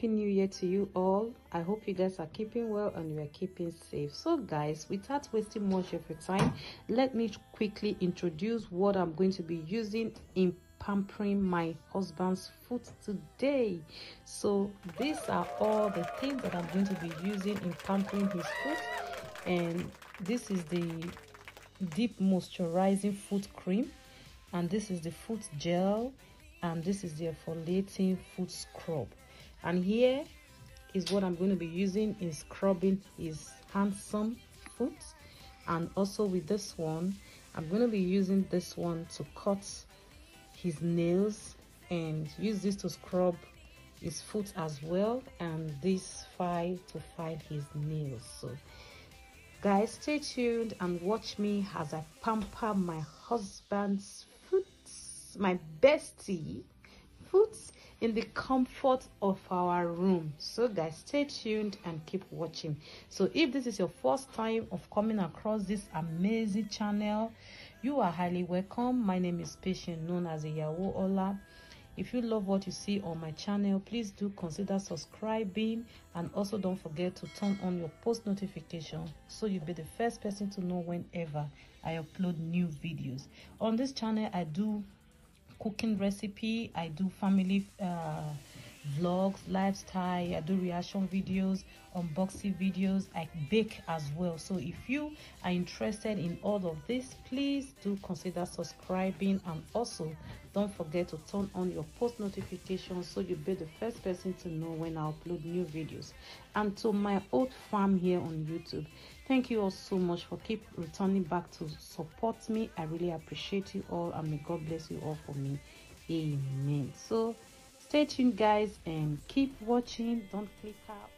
happy new year to you all. I hope you guys are keeping well and you are keeping safe. So guys without wasting much of your time let me quickly introduce what i'm going to be using in pampering my husband's foot today. So these are all the things that i'm going to be using in pampering his foot. And this is the deep moisturizing foot cream. And this is the foot gel. And this is the exfoliating foot scrub and here is what i'm going to be using in scrubbing his handsome foot. And also with this one i'm going to be using this one to cut his nails and use this to scrub his foot as well and this file to file his nails. So guys stay tuned and watch me as i pamper my husband's foot, my bestie foot in the comfort of our room. So guys stay tuned and keep watching. So if this is your first time of coming across this amazing channel you are highly welcome. My name is patient known as Iyawo Ola. If you love what you see on my channel please do consider subscribing. And also don't forget to turn on your post notification so you'll be the first person to know whenever i upload new videos. On this channel i do cooking recipe. I do family uh, vlogs lifestyle i do reaction videos unboxing videos i bake as well so if you are interested in all of this please do consider subscribing and also don't forget to turn on your post notifications so you'll be the first person to know when i upload new videos and to my old farm here on youtube Thank you all so much for keep returning back to support me. I really appreciate you all and may God bless you all for me. Amen. So stay tuned guys and keep watching. Don't click out.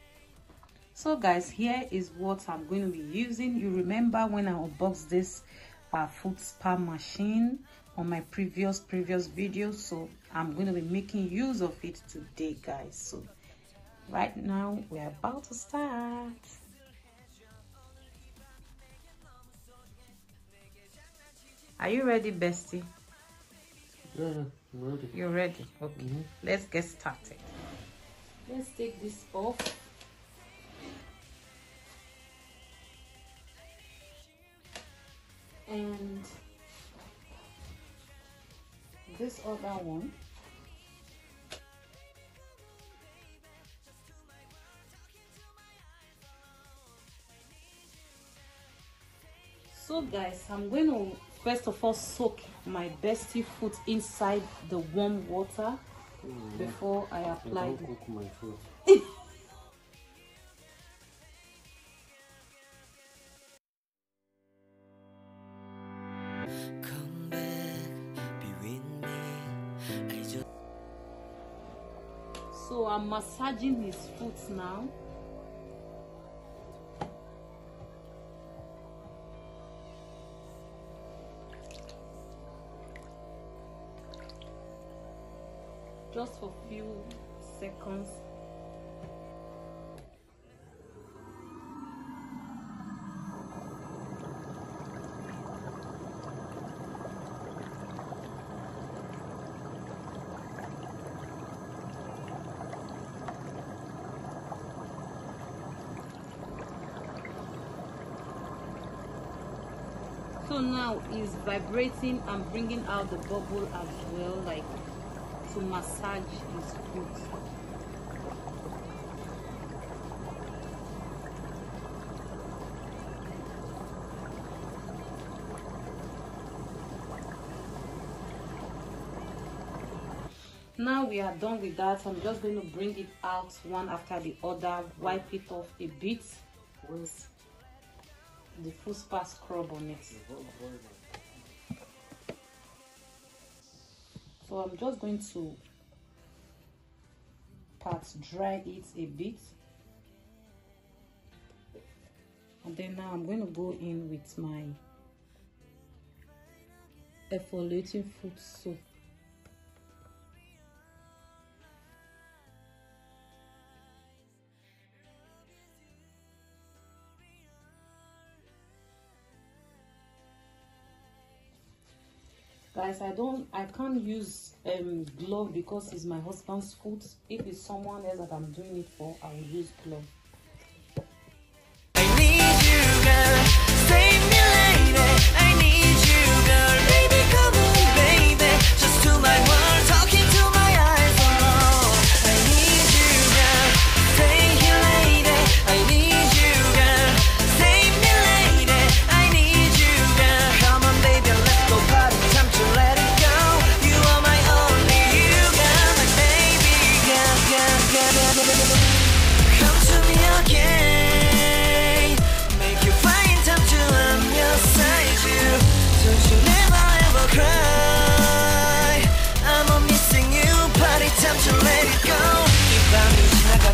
So guys, here is what I'm going to be using. You remember when I unboxed this uh, foot spa machine on my previous previous video. So I'm going to be making use of it today guys. So right now we're about to start. Are you ready, bestie? Yeah, I'm ready. You're ready? Okay. Mhm. Let's get started. Let's take this off. And this other one. So guys, I'm going to first of all soak my bestie foot inside the warm water Mm. before I I apply don't cook my food. Come back, be with me. I just So I'm massaging his foot now. Just for few seconds. So now it's vibrating and bringing out the bubble as well, like to massage his foot. Now we are done with that. I'm just going to bring it out one after the other, wipe it off a bit with the full spa scrub on it. So I'm just going to part dry it a bit. And then now I'm going to go in with my exfoliating foot soap. Guys, I don't, I can't use um glove because it's my husband's foot. If it's someone else that I'm doing it for, I will use glove.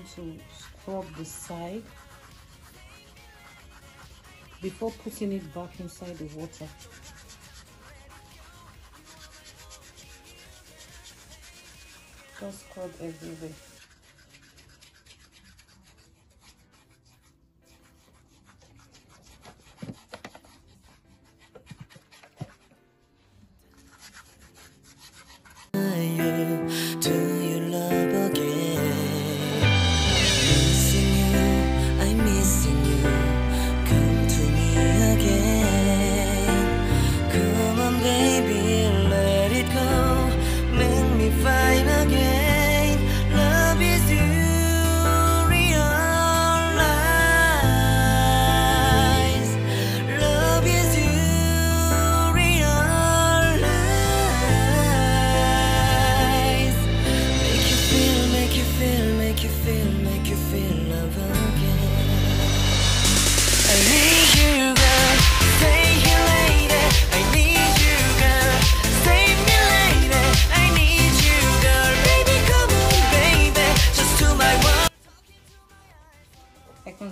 One to scrub the side before putting it back inside the water. Just scrub everywhere.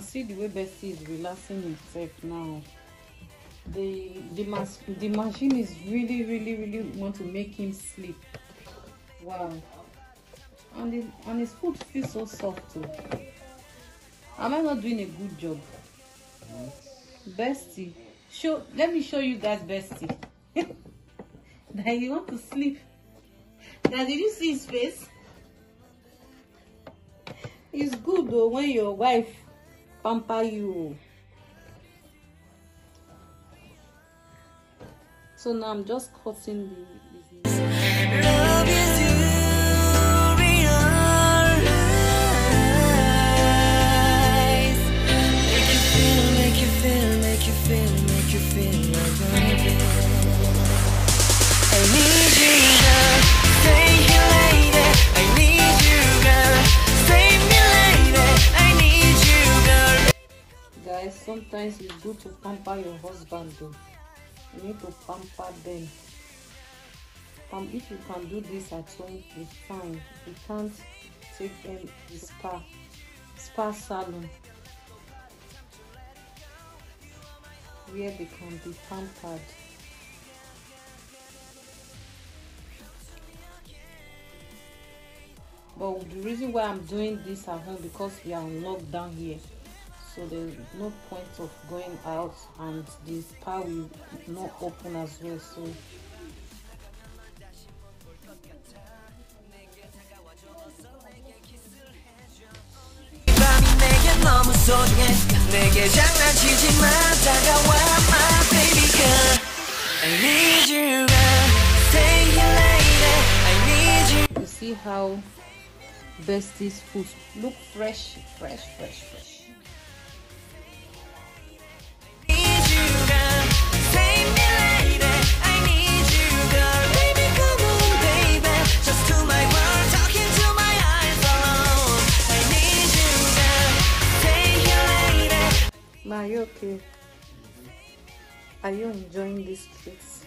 See the way Bessie is relaxing himself now. The the mas- the machine is really really really want to make him sleep. Wow. And it, and his foot feels so soft too. Am I not doing a good job? Bestie, show let me show you guys Bestie. that you want to sleep. Now did you see his face? It's good though when your wife pamper you. So now I'm just cutting the. the- sometimes it's good to pamper your husband though. You need to pamper them. Um, if you can do this at home, it's fine. You can't, take them to spa, spa salon, where they can be pampered. But the reason why I'm doing this at home because we are on lockdown here, so there's no point of going out and the spa will not open as well so. you see how besties food look fresh fresh fresh fresh. Ah, okay. Are you enjoying these treats?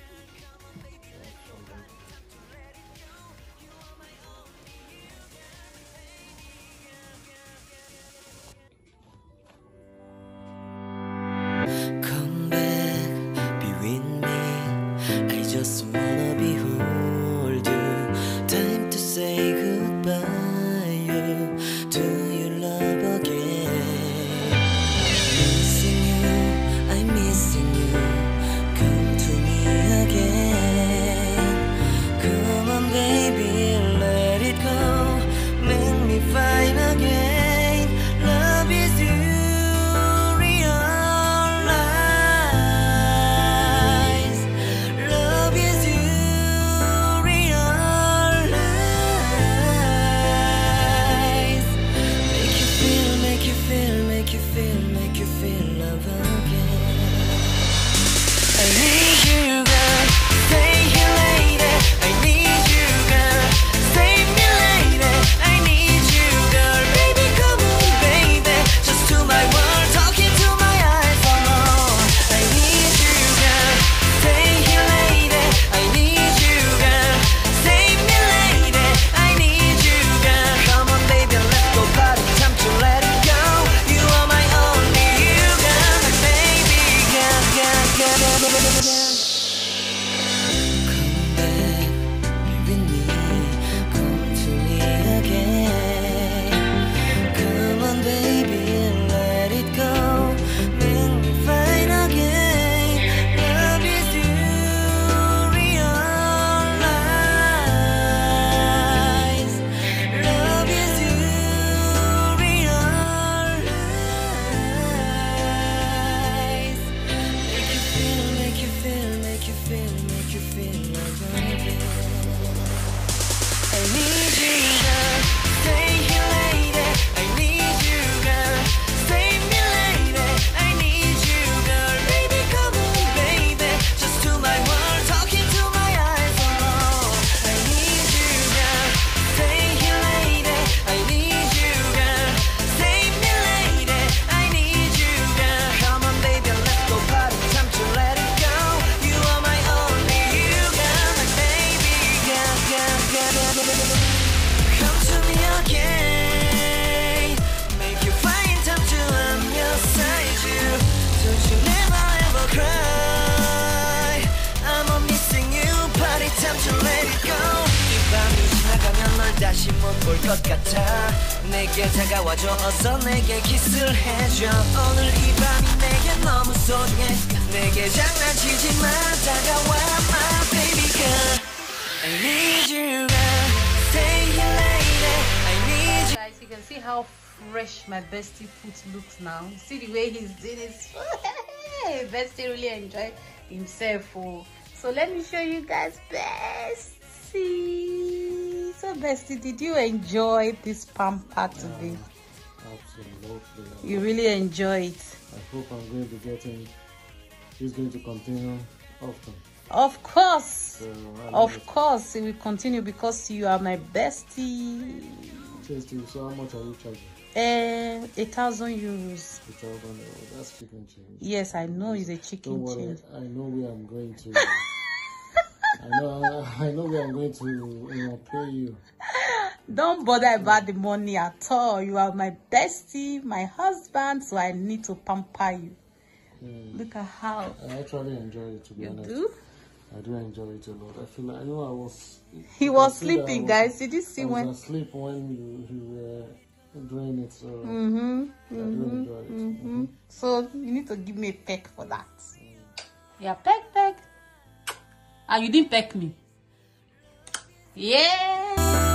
다시 못 볼 것 같아. 내게 다가와줘. 어서 내게 키스를 해줘. 오늘 이 밤이 내게 너무 소중해. 내게 장난치지 마. 다가와, my baby girl. I need you, girl. Stay here, lady. I need you. Guys, you can see how fresh my bestie foot looks now. See the way he's doing it. Hey, bestie really enjoyed himself. Oh. So let me show you guys bestie. So bestie, did you enjoy this pamper today? Absolutely. You really enjoy it. I hope I'm going to be getting. He's going to continue often. Of course. So Of know course, it will continue because you are my bestie. Tasty. So how much are you charging? Uh, a thousand euros. The thousand. Oh, that's chicken change. Yes, I know it's a chicken Don't worry. change. I know where I'm going to. I know. I know where I'm going to. You know, pay you. Don't bother about the money at all. You are my bestie, my husband, so I need to pamper you. Hmm. Look at how I actually enjoy it. To be you honest, do. I do enjoy it a lot. I feel like I know I was. He was can see that I sleeping, was- guys. Did you see I was when? asleep when you, you were doing it, so Mm-hmm. I do enjoy it. Mm-hmm. So you need to give me a peck for that. Yeah, peck, peck. and you didn't peck me. Yeah.